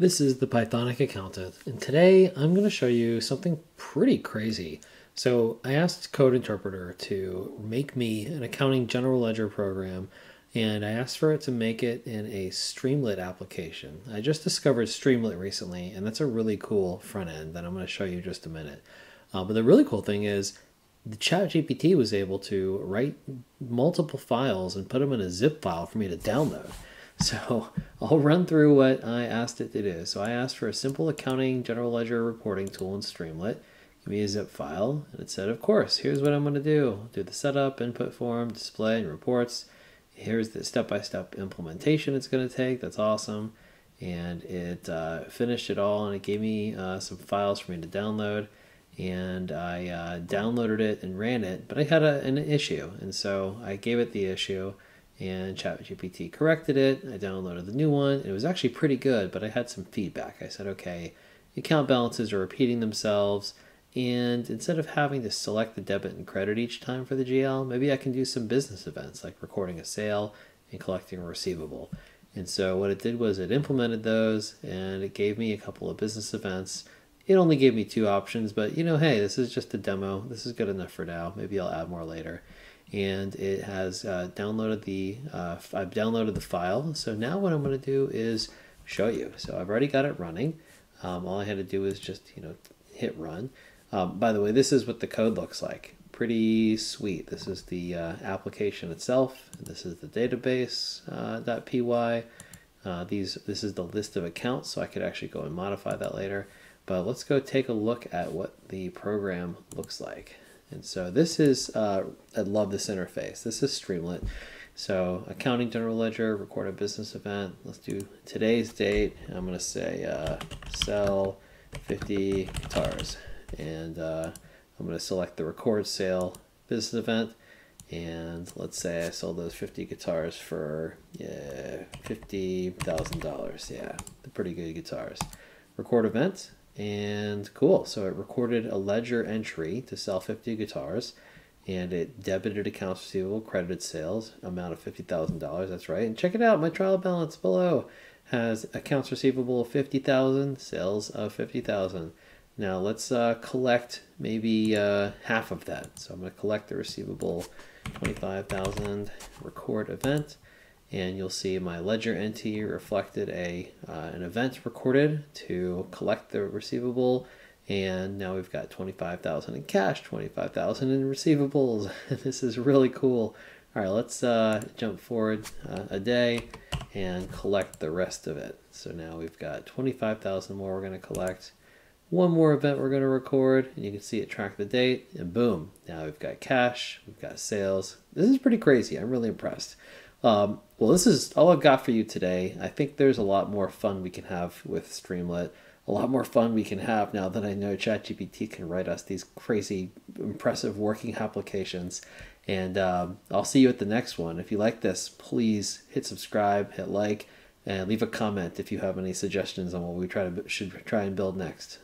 This is the Pythonic Accountant, and today I'm going to show you something pretty crazy. So I asked Code Interpreter to make me an accounting general ledger program, and I asked for it to make it in a Streamlit application. I just discovered Streamlit recently, and that's a really cool front end that I'm going to show you in just a minute. Uh, but the really cool thing is the ChatGPT was able to write multiple files and put them in a zip file for me to download. So I'll run through what I asked it to do. So I asked for a simple accounting general ledger reporting tool in Streamlit. Give me a zip file, and it said, of course, here's what I'm going to do. Do the setup, input form, display, and reports. Here's the step-by-step implementation it's going to take. That's awesome. And it uh, finished it all, and it gave me uh, some files for me to download. And I uh, downloaded it and ran it, but I had a, an issue. And so I gave it the issue and ChatGPT corrected it. I downloaded the new one. It was actually pretty good, but I had some feedback. I said, okay, account balances are repeating themselves. And instead of having to select the debit and credit each time for the GL, maybe I can do some business events like recording a sale and collecting a receivable. And so what it did was it implemented those and it gave me a couple of business events. It only gave me two options, but you know, hey, this is just a demo. This is good enough for now. Maybe I'll add more later and it has uh, downloaded the uh, I've downloaded the file. So now what I'm going to do is show you. So I've already got it running. Um, all I had to do is just you know hit run. Um, by the way, this is what the code looks like. Pretty sweet. This is the uh, application itself. This is the database uh, .py. Uh, these this is the list of accounts, so I could actually go and modify that later. But let's go take a look at what the program looks like. And so this is, uh, I love this interface. This is Streamlit. So accounting general ledger, record a business event. Let's do today's date. I'm going to say uh, sell 50 guitars. And uh, I'm going to select the record sale business event. And let's say I sold those 50 guitars for yeah, $50,000. Yeah, pretty good guitars. Record event and cool. So it recorded a ledger entry to sell 50 guitars and it debited accounts receivable, credited sales, amount of $50,000. That's right. And check it out. My trial balance below has accounts receivable of 50,000, sales of 50,000. Now let's uh, collect maybe uh, half of that. So I'm going to collect the receivable 25,000 record event and you'll see my ledger entity reflected a uh, an event recorded to collect the receivable. And now we've got 25,000 in cash 25,000 in receivables. This is really cool. All right let's uh, jump forward uh, a day and collect the rest of it. So now we've got 25,000 more we're going to collect. One more event we're going to record and you can see it track the date and boom now we've got cash we've got sales. This is pretty crazy. I'm really impressed um, well, this is all I've got for you today. I think there's a lot more fun we can have with Streamlit. A lot more fun we can have now that I know ChatGPT can write us these crazy, impressive working applications. And um, I'll see you at the next one. If you like this, please hit subscribe, hit like, and leave a comment if you have any suggestions on what we try to should try and build next.